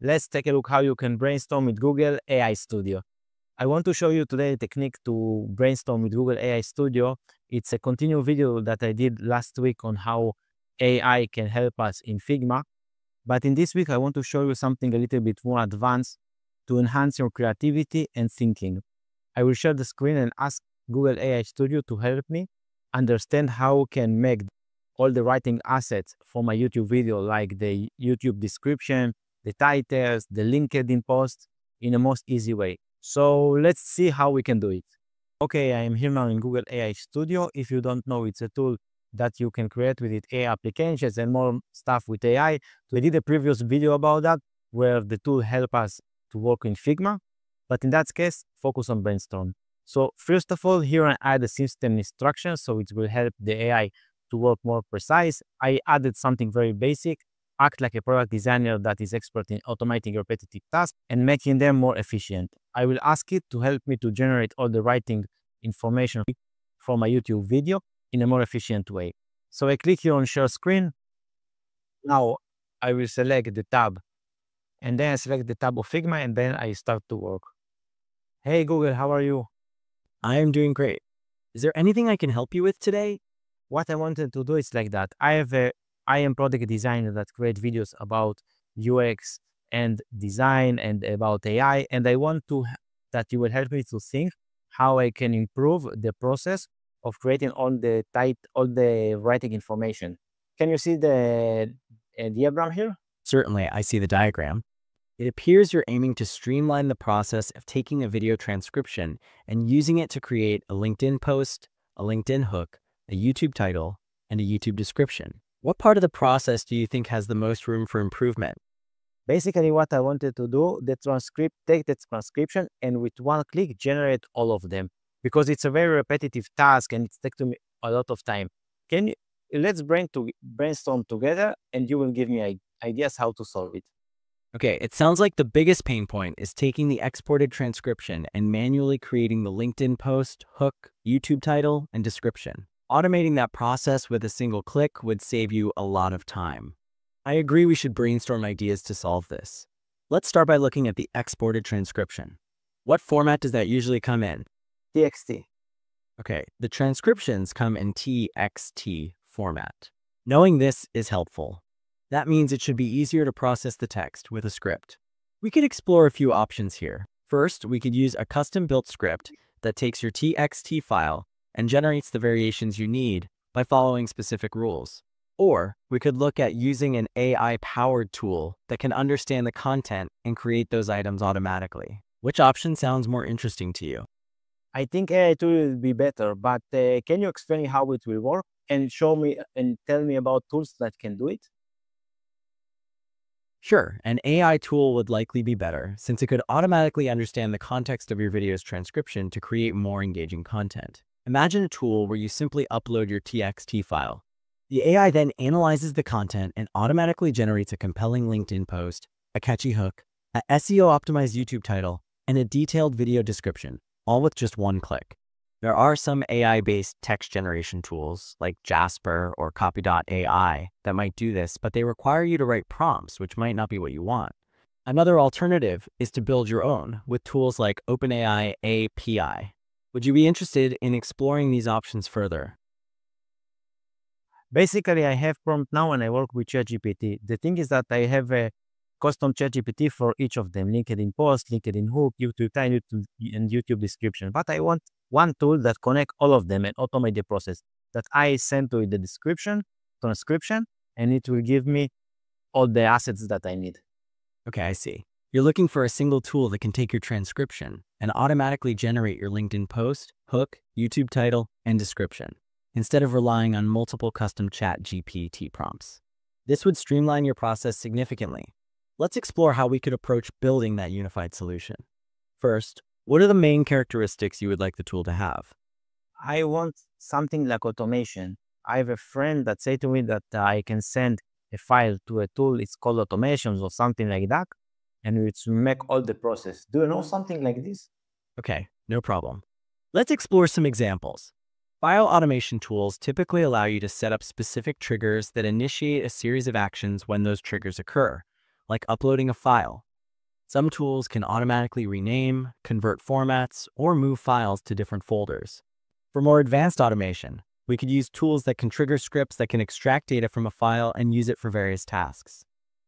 let's take a look how you can brainstorm with Google AI Studio. I want to show you today a technique to brainstorm with Google AI Studio. It's a continued video that I did last week on how AI can help us in Figma. But in this week, I want to show you something a little bit more advanced to enhance your creativity and thinking. I will share the screen and ask Google AI Studio to help me understand how can make all the writing assets for my YouTube video, like the YouTube description, the titles, the LinkedIn post in the most easy way. So let's see how we can do it. Okay, I am here now in Google AI Studio. If you don't know, it's a tool that you can create with it AI applications and more stuff with AI. We did a previous video about that where the tool help us to work in Figma. But in that case, focus on Brainstorm. So first of all, here I add a system instruction, so it will help the AI to work more precise. I added something very basic, act like a product designer that is expert in automating repetitive tasks and making them more efficient. I will ask it to help me to generate all the writing information for my YouTube video in a more efficient way. So I click here on share screen. Now I will select the tab and then I select the tab of Figma and then I start to work. Hey Google, how are you? I am doing great. Is there anything I can help you with today? What I wanted to do is like that. I have a I am product designer that create videos about UX and design and about AI, and I want to that you will help me to think how I can improve the process of creating all the tight all the writing information. Can you see the uh, diagram here? Certainly, I see the diagram. It appears you're aiming to streamline the process of taking a video transcription and using it to create a LinkedIn post, a LinkedIn hook, a YouTube title, and a YouTube description. What part of the process do you think has the most room for improvement? Basically, what I wanted to do, the transcript, take the transcription and with one click, generate all of them because it's a very repetitive task and it takes me a lot of time. Can you, let's brain to, brainstorm together and you will give me ideas how to solve it. Okay, it sounds like the biggest pain point is taking the exported transcription and manually creating the LinkedIn post, hook, YouTube title, and description. Automating that process with a single click would save you a lot of time. I agree we should brainstorm ideas to solve this. Let's start by looking at the exported transcription. What format does that usually come in? TXT. Okay, the transcriptions come in TXT format. Knowing this is helpful. That means it should be easier to process the text with a script. We could explore a few options here. First, we could use a custom-built script that takes your TXT file and generates the variations you need by following specific rules. Or we could look at using an AI-powered tool that can understand the content and create those items automatically. Which option sounds more interesting to you? I think AI tool will be better, but uh, can you explain how it will work and show me and tell me about tools that can do it? Sure, an AI tool would likely be better since it could automatically understand the context of your video's transcription to create more engaging content. Imagine a tool where you simply upload your TXT file. The AI then analyzes the content and automatically generates a compelling LinkedIn post, a catchy hook, a SEO-optimized YouTube title, and a detailed video description, all with just one click. There are some AI-based text generation tools like Jasper or Copy.ai that might do this, but they require you to write prompts, which might not be what you want. Another alternative is to build your own with tools like OpenAI API, would you be interested in exploring these options further? Basically, I have prompt now and I work with ChatGPT. The thing is that I have a custom ChatGPT for each of them, LinkedIn post, LinkedIn hook, YouTube title, and YouTube description. But I want one tool that connect all of them and automate the process that I send to the description, transcription, and it will give me all the assets that I need. Okay, I see. You're looking for a single tool that can take your transcription and automatically generate your LinkedIn post, hook, YouTube title, and description, instead of relying on multiple custom chat GPT prompts. This would streamline your process significantly. Let's explore how we could approach building that unified solution. First, what are the main characteristics you would like the tool to have? I want something like automation. I have a friend that said to me that uh, I can send a file to a tool, it's called automations or something like that, and it's make all the process. Do you know something like this? Okay, no problem. Let's explore some examples. File automation tools typically allow you to set up specific triggers that initiate a series of actions when those triggers occur, like uploading a file, Some tools can automatically rename, convert formats, or move files to different folders. For more advanced automation, we could use tools that can trigger scripts that can extract data from a file and use it for various tasks.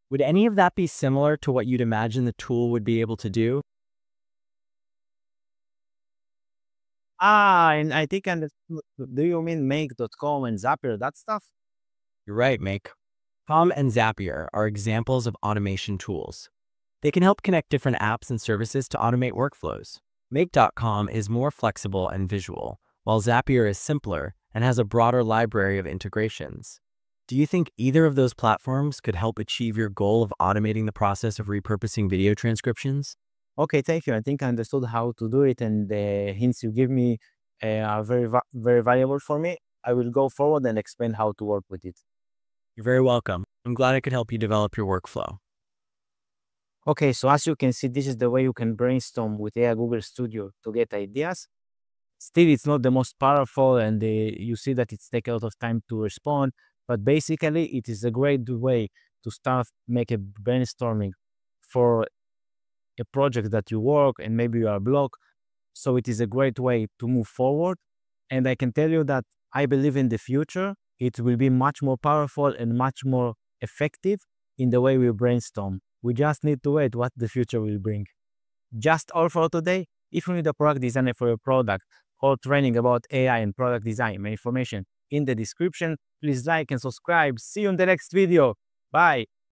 Would any of that be similar to what you'd imagine the tool would be able to do? Ah, and I think and do you mean make.com and Zapier, that stuff? You're right, Make. Com and Zapier are examples of automation tools. They can help connect different apps and services to automate workflows. Make.com is more flexible and visual, while Zapier is simpler and has a broader library of integrations. Do you think either of those platforms could help achieve your goal of automating the process of repurposing video transcriptions? Okay, thank you. I think I understood how to do it, and the hints you give me uh, are very, very valuable for me. I will go forward and explain how to work with it. You're very welcome. I'm glad I could help you develop your workflow. Okay, so as you can see, this is the way you can brainstorm with AI Google Studio to get ideas. Still, it's not the most powerful, and uh, you see that it's take a lot of time to respond. But basically, it is a great way to start make a brainstorming for a project that you work and maybe you are blocked. So it is a great way to move forward. And I can tell you that I believe in the future, it will be much more powerful and much more effective in the way we brainstorm. We just need to wait what the future will bring. Just all for today. If you need a product designer for your product or training about AI and product design, information in the description. Please like and subscribe. See you in the next video. Bye.